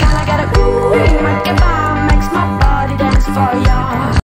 Kinda I a ooh in my kebab Makes my body dance for you